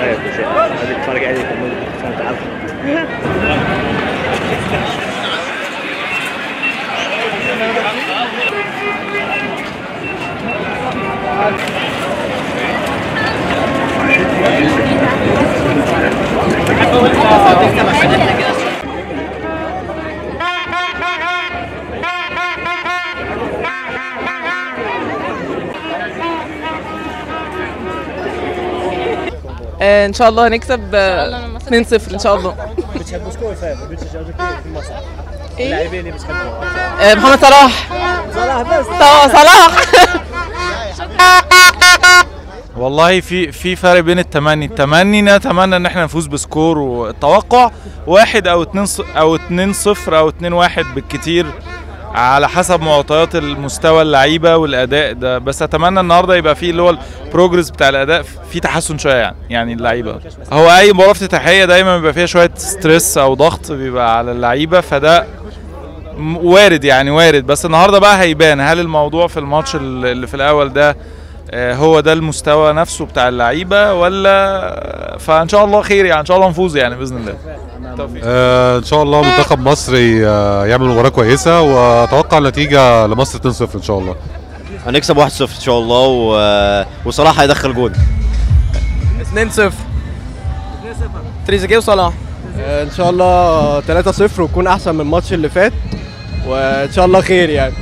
É, pois é. Mas eu falo que é muito fantasma. Gracias. إن شاء الله هنكسب آه، 2-0 إن شاء الله. بتحبوا شكون فاهم بتشجعوا في المصر إيه؟ اللاعبين اللي بتحبوهم آه، محمد صلاح. صلاح بس. صلاح صلاح. والله في في فرق بين التمني التمني نتمنى إن إحنا نفوز بسكور والتوقع واحد أو اتنين أو اتنين صفر أو اتنين واحد بالكتير. على حسب معطيات المستوى اللعيبة والأداء ده. بس أتمنى النهارده يبقى فيه اللي هو ال progress بتاع الأداء في تحسن شوية يعني يعني اللعيبة. هو أي مباراة افتتاحيه دايما بيبقى فيها شوية stress أو ضغط بيبقى على اللعيبة فده وارد يعني وارد. بس النهارده بقى هيبان هل الموضوع في الماتش ال- اللي في الأول ده هو ده المستوى نفسه بتاع اللعيبة ولا فان شاء الله خير يعني إن شاء الله نفوز يعني بإذن الله. آه إن شاء الله منتخب مصر آه، يعمل مباراة كويسة وأتوقع نتيجه لمصر 2-0 إن شاء الله. هنكسب 1-0 إن شاء الله و... وصلاح هيدخل جول 2-0 تريزيجيه وصلاح. إن شاء الله 3-0 ويكون أحسن من الماتش اللي فات وإن شاء الله خير يعني.